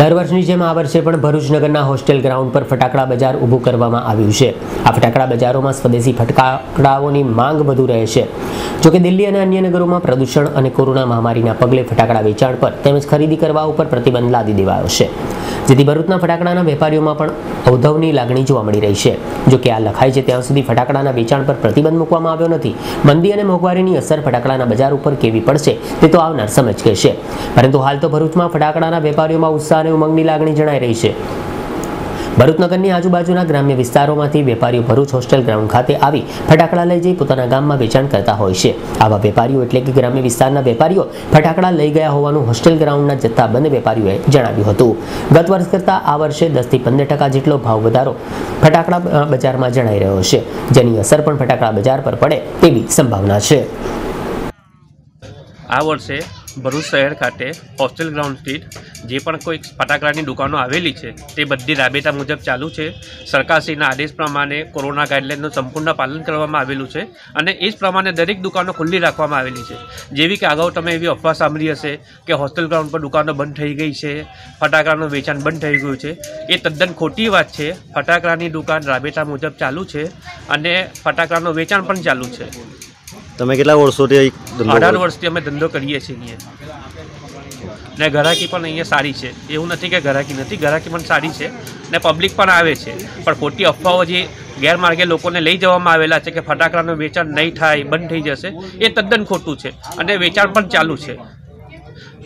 દર વર્ષની જેમ આ વર્ષે પણ ભરૂચ નગરના હોસ્ટેલ ગ્રાઉન્ડ પર ફટાકડા બજાર ઊભું કરવામાં આવ્યું છે. આ ફટાકડા બજારોમાં સ્વદેશી ફટાકડાઓની માંગ વધુ રહે છે. જોકે દિલ્હી અને અન્ય નગરોમાં પ્રદૂષણ અને કોરોના મહામારીના પગલે ફટાકડા વેચાણ પર તેમજ ખરીદી કરવા ઉપર પ્રતિબંધ લાદી દેવાયો છે. જેથી ભરૂચના ફટાકડાના વેપારીઓમાં પણ અવધવની લાગણી જોવા મળી રહી છે. જોકે આ લખાય છે, ત્યાં સુધી ફટાકડાના વેચાણ પર પ્રતિબંધ મૂકવામાં આવ્યો નથી. મંદી અને મોંઘવારીની અસર ફટાકડાના બજાર ઉપર કેવી પડશે, તે તો આવનાર સમજ કહેશે. પરંતુ હાલ તો ભરૂચમાં ફટાકડાના વેપારીઓમાં ઉત્સાહ અને ઉમંગની લાગણી જણાઈ રહી છે. ભરૂચનગરની આજુબાજુના ગ્રામ્ય વિસ્તારોમાંથી વેપારીઓ ભરૂચ હોસ્ટેલ ગ્રાઉન્ડ ખાતે આવી ફટાકડા લઈ જઈ પોતાના ગામમાં વેચાણ કરતા હોય છે. આવા વેપારીઓ એટલે કે ગ્રામ્ય વિસ્તારના વેપારીઓ ફટાકડા લઈ ગયા હોવાનું હોસ્ટેલ ગ્રાઉન્ડના જથ્થાબંધ વેપારીઓએ જણાવ્યું હતું. ગત વર્ષ કરતાં આ વર્ષે દસથી પંદર ટકા જેટલો ભાવ વધારો ફટાકડા બજારમાં જણાઈ રહ્યો છે. જેની અસર પણ ફટાકડા બજાર પર પડે તેવી સંભાવના છે. આ વર્ષે ભરૂચ શહેર ખાતે હોસ્ટેલ ગ્રાઉન્ડ સ્ટ્રીટ જે પણ કોઈ ફટાકડાની દુકાનો આવેલી છે તે બધી રાબેતા મુજબ ચાલુ છે. સરકારશ્રીના આદેશ પ્રમાણે કોરોના ગાઈડલાઇનનું સંપૂર્ણ પાલન કરવામાં આવેલું છે અને એ જ પ્રમાણે દરેક દુકાનો ખુલ્લી રાખવામાં આવેલી છે. જેવી કે અગાઉ તમે એવી અફવા સાંભળી હશે કે હોસ્ટેલ ગ્રાઉન્ડ પર દુકાનો બંધ થઈ ગઈ છે ફટાકડાનું વેચાણ બંધ થઈ ગયું છે. એ તદ્દન ખોટી વાત છે. ફટાકડાની દુકાન રાબેતા મુજબ ચાલુ છે અને ફટાકડાનું વેચાણ પણ ચાલુ છે. તમે કેટલા વર્ષોથી અઢાર વર્ષથી અમે ધંધો કરીએ છીએ ને ઘરાકી પણ અહીંયા સારી છે. એવું નથી કે ઘરાકી નથી, ઘરાકી પણ સારી છે ને પબ્લિક પણ આવે છે. પણ ખોટી અફવાઓ જે ગેરમાર્ગે લોકોને લઈ જવામાં આવેલા છે કે ફટાકડાનું વેચાણ નહીં થાય, બંધ થઈ જશે, એ તદ્દન ખોટું છે અને વેચાણ પણ ચાલુ છે.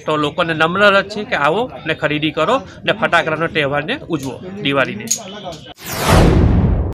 તો લોકોને નમ્ર રજ છે કે આવો ને ખરીદી કરો ને ફટાકડાનો તહેવારને ઉજવો દિવાળીને.